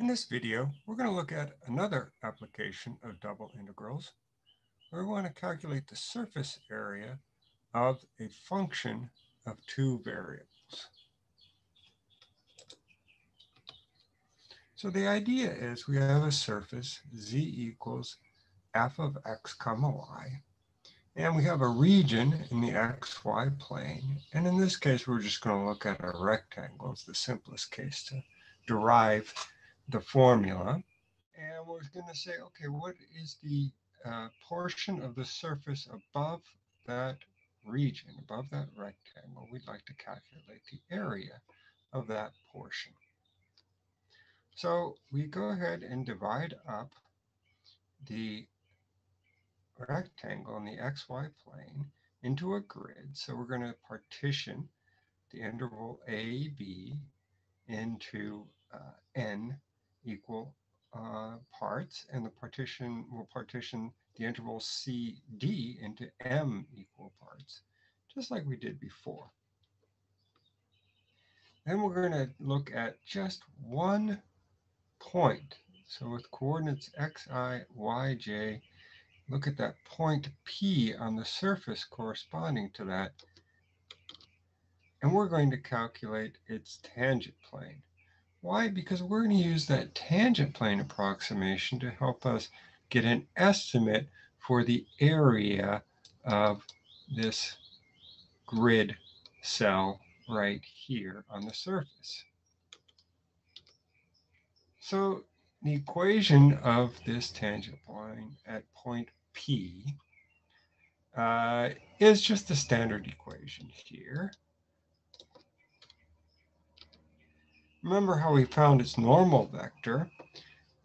In this video, we're going to look at another application of double integrals we want to calculate the surface area of a function of two variables. So the idea is we have a surface z equals f of x comma y, and we have a region in the xy plane. And in this case, we're just going to look at a rectangle as the simplest case to derive the formula. And we're going to say, okay, what is the uh, portion of the surface above that region, above that rectangle? We'd like to calculate the area of that portion. So we go ahead and divide up the rectangle in the xy plane into a grid. So we're going to partition the interval AB into uh, n equal uh, parts, and the partition will partition the interval CD into m equal parts, just like we did before. Then we're going to look at just one point. So with coordinates xi, yj, look at that point P on the surface corresponding to that. And we're going to calculate its tangent plane. Why? Because we're going to use that tangent plane approximation to help us get an estimate for the area of this grid cell right here on the surface. So the equation of this tangent line at point P uh, is just the standard equation here. Remember how we found its normal vector?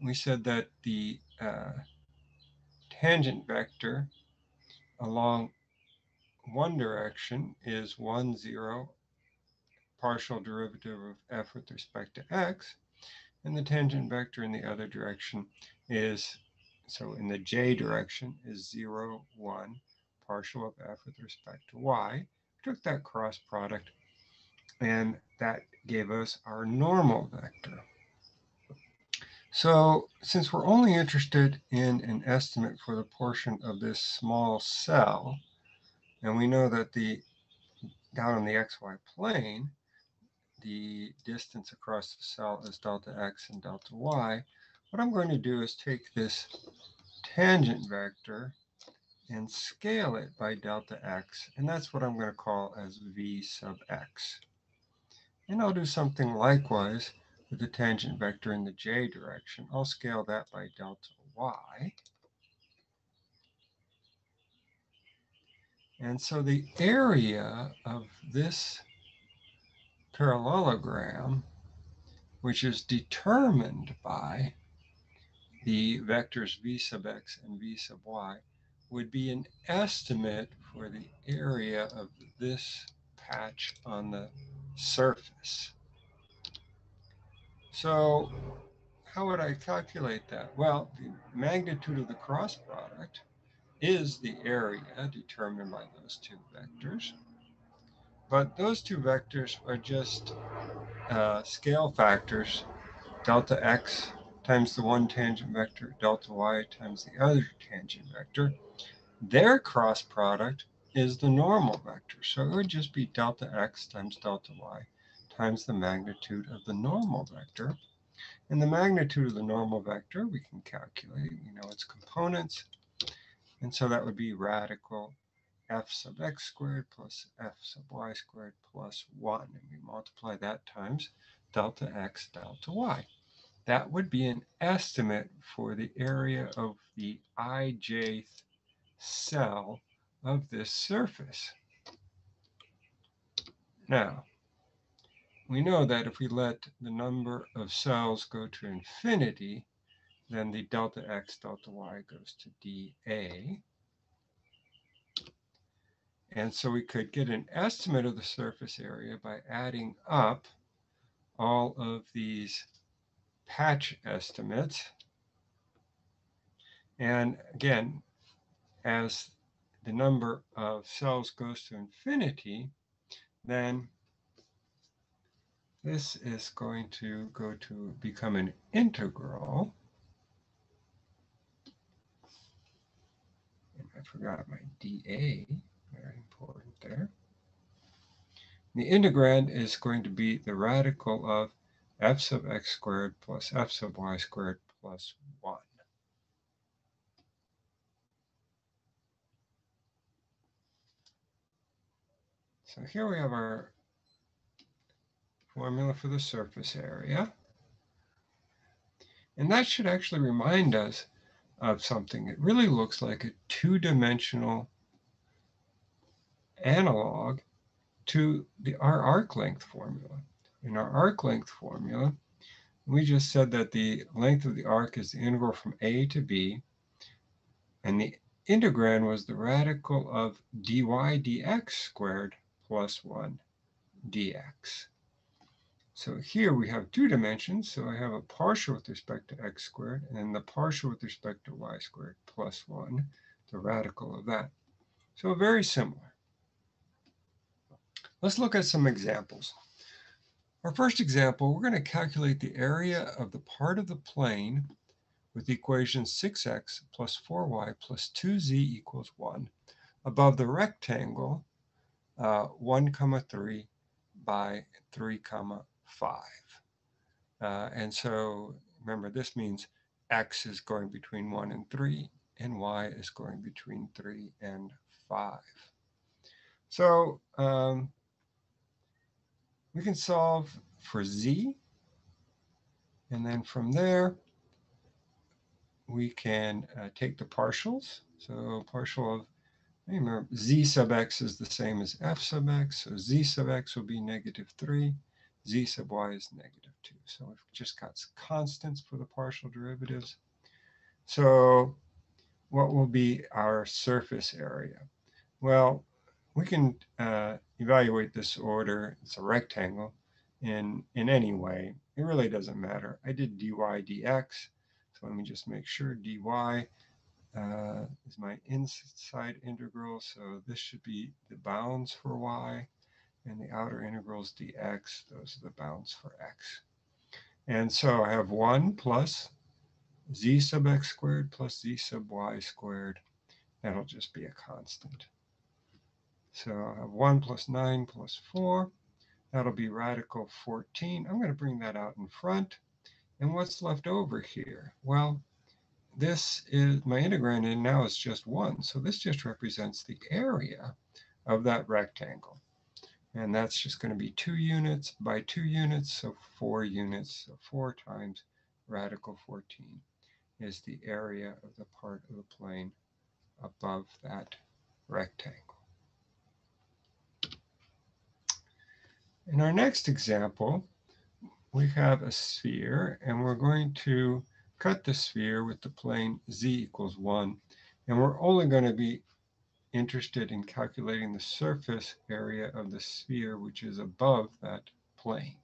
We said that the uh, tangent vector along one direction is 1, 0, partial derivative of f with respect to x, and the tangent vector in the other direction is so in the j direction is 0, 1, partial of f with respect to y. Took that cross product, and that gave us our normal vector. So since we're only interested in an estimate for the portion of this small cell, and we know that the down on the xy plane, the distance across the cell is delta x and delta y, what I'm going to do is take this tangent vector and scale it by delta x, and that's what I'm going to call as v sub x. And I'll do something likewise with the tangent vector in the j direction. I'll scale that by delta y. And so the area of this parallelogram, which is determined by the vectors v sub x and v sub y would be an estimate for the area of this patch on the surface. So how would I calculate that? Well, the magnitude of the cross product is the area determined by those two vectors. But those two vectors are just uh, scale factors, delta x times the one tangent vector, delta y times the other tangent vector. Their cross product is the normal vector. So it would just be delta x times delta y times the magnitude of the normal vector. And the magnitude of the normal vector we can calculate. We know its components. And so that would be radical f sub x squared plus f sub y squared plus 1. And we multiply that times delta x delta y that would be an estimate for the area of the ijth cell of this surface. Now, we know that if we let the number of cells go to infinity, then the delta x delta y goes to dA. And so we could get an estimate of the surface area by adding up all of these patch estimates. And again, as the number of cells goes to infinity, then this is going to go to become an integral. And I forgot my dA, very important there. The integrand is going to be the radical of f sub x squared plus f sub y squared plus 1. So here we have our formula for the surface area. And that should actually remind us of something. It really looks like a two-dimensional analog to the our arc length formula. In our arc length formula, we just said that the length of the arc is the integral from a to b, and the integrand was the radical of dy dx squared plus 1 dx. So here we have two dimensions. So I have a partial with respect to x squared and then the partial with respect to y squared plus 1, the radical of that. So very similar. Let's look at some examples. Our first example, we're going to calculate the area of the part of the plane with the equation 6x plus 4y plus 2z equals 1 above the rectangle uh, 1 comma 3 by 3 comma 5. Uh, and so remember, this means x is going between 1 and 3, and y is going between 3 and 5. So um, we can solve for z, and then from there, we can uh, take the partials. So partial of Remember, z sub x is the same as f sub x, so z sub x will be negative 3, z sub y is negative 2. So we've just got constants for the partial derivatives. So what will be our surface area? Well, we can uh, evaluate this order, it's a rectangle, in, in any way. It really doesn't matter. I did dy dx, so let me just make sure dy uh, is my inside integral. So this should be the bounds for y and the outer integrals dx. Those are the bounds for x. And so I have 1 plus z sub x squared plus z sub y squared. That'll just be a constant. So I have 1 plus 9 plus 4. That'll be radical 14. I'm going to bring that out in front. And what's left over here? Well, this is my integrand and now it's just one. So this just represents the area of that rectangle. And that's just going to be two units by two units, so four units. So four times radical 14 is the area of the part of the plane above that rectangle. In our next example, we have a sphere and we're going to cut the sphere with the plane z equals 1. And we're only going to be interested in calculating the surface area of the sphere, which is above that plane.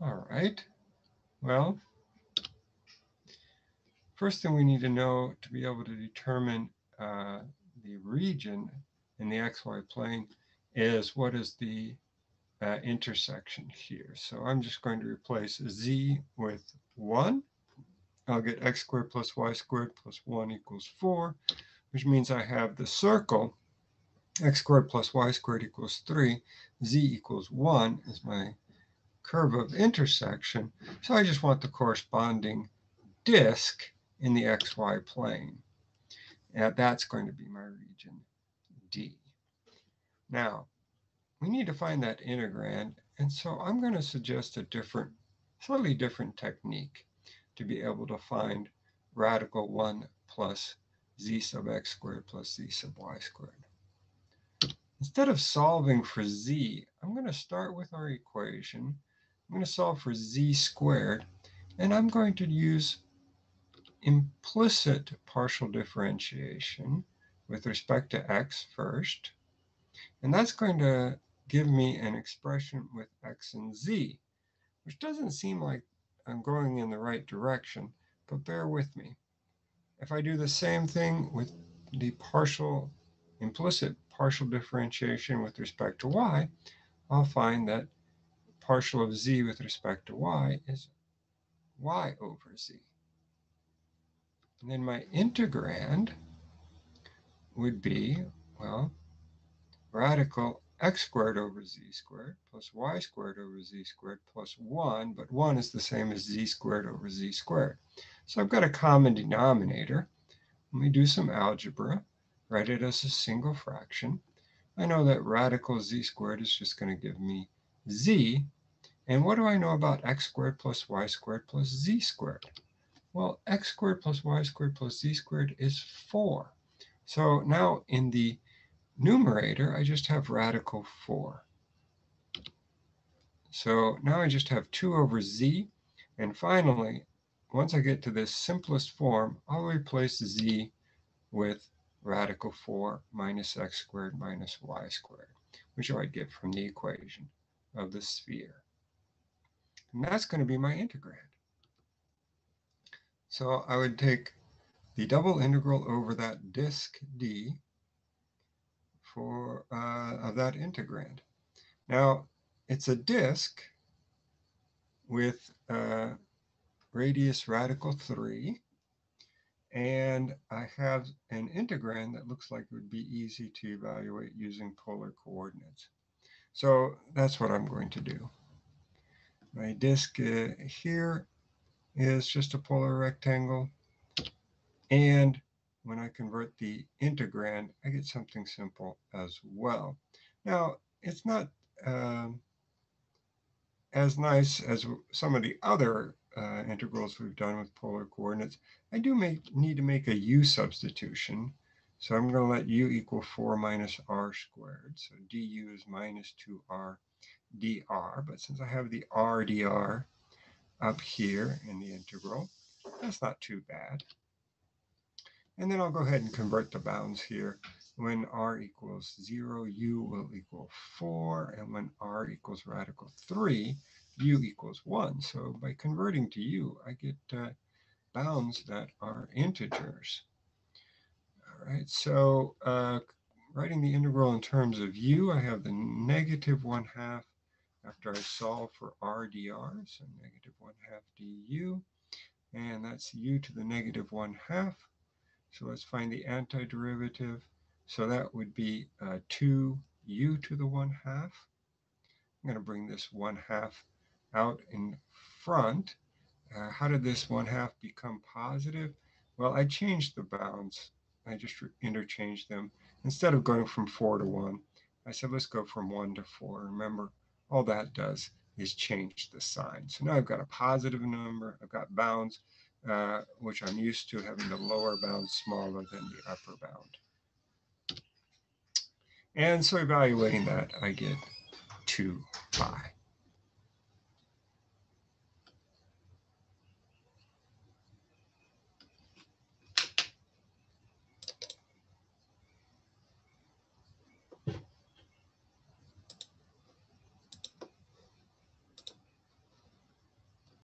All right. Well, first thing we need to know to be able to determine uh, the region in the xy plane is what is the uh, intersection here. So I'm just going to replace z with 1. I'll get x squared plus y squared plus 1 equals 4, which means I have the circle x squared plus y squared equals 3, z equals 1 is my curve of intersection. So I just want the corresponding disk in the xy plane. And that's going to be my region D. Now, we need to find that integrand. And so I'm going to suggest a different, slightly different technique to be able to find radical 1 plus z sub x squared plus z sub y squared. Instead of solving for z, I'm going to start with our equation. I'm going to solve for z squared, and I'm going to use implicit partial differentiation with respect to x first. And that's going to give me an expression with x and z, which doesn't seem like I'm going in the right direction, but bear with me. If I do the same thing with the partial, implicit partial differentiation with respect to y, I'll find that partial of z with respect to y is y over z. And then my integrand would be, well, radical x squared over z squared plus y squared over z squared plus 1, but 1 is the same as z squared over z squared. So I've got a common denominator. Let me do some algebra, write it as a single fraction. I know that radical z squared is just going to give me z. And what do I know about x squared plus y squared plus z squared? Well, x squared plus y squared plus z squared is 4. So now in the numerator, I just have radical 4. So now I just have 2 over z. And finally, once I get to this simplest form, I'll replace z with radical 4 minus x squared minus y squared, which I'd get from the equation of the sphere. And that's going to be my integrand. So I would take the double integral over that disk d for uh, of that integrand. Now, it's a disk with uh, radius radical 3, and I have an integrand that looks like it would be easy to evaluate using polar coordinates. So that's what I'm going to do. My disk uh, here is just a polar rectangle, and when I convert the integrand, I get something simple as well. Now, it's not um, as nice as some of the other uh, integrals we've done with polar coordinates. I do make, need to make a u substitution. So I'm going to let u equal 4 minus r squared. So du is minus 2r dr. But since I have the r dr up here in the integral, that's not too bad. And then I'll go ahead and convert the bounds here. When r equals 0, u will equal 4. And when r equals radical 3, u equals 1. So by converting to u, I get uh, bounds that are integers. All right, so uh, writing the integral in terms of u, I have the negative 1 half after I solve for r dr, so negative 1 half du. And that's u to the negative 1 half so let's find the antiderivative. So that would be uh, 2u to the 1 half. I'm going to bring this 1 half out in front. Uh, how did this 1 half become positive? Well, I changed the bounds. I just interchanged them. Instead of going from 4 to 1, I said, let's go from 1 to 4. Remember, all that does is change the sign. So now I've got a positive number. I've got bounds uh, which I'm used to having the lower bound smaller than the upper bound. And so evaluating that, I get 2 pi.